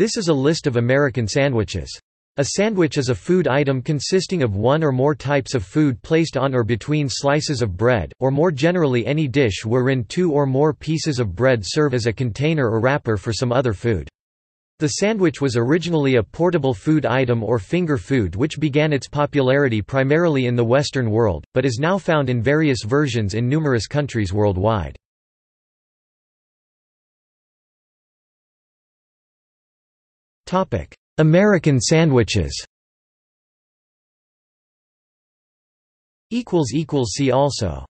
This is a list of American sandwiches. A sandwich is a food item consisting of one or more types of food placed on or between slices of bread, or more generally any dish wherein two or more pieces of bread serve as a container or wrapper for some other food. The sandwich was originally a portable food item or finger food which began its popularity primarily in the Western world, but is now found in various versions in numerous countries worldwide. American sandwiches. See also